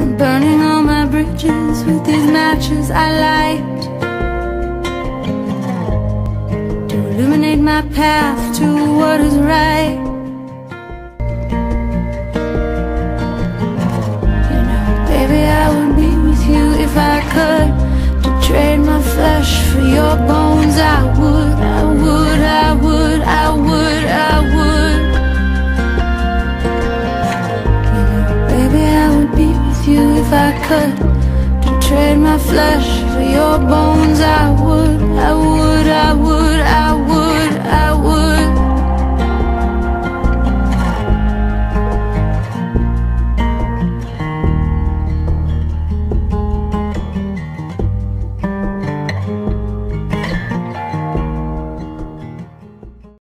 And burning all my bridges with these matches I light To illuminate my path to what is right. You know, baby, I would be with you if I could To trade my flesh for your bones. I would, if I could. To trade my flesh for your bones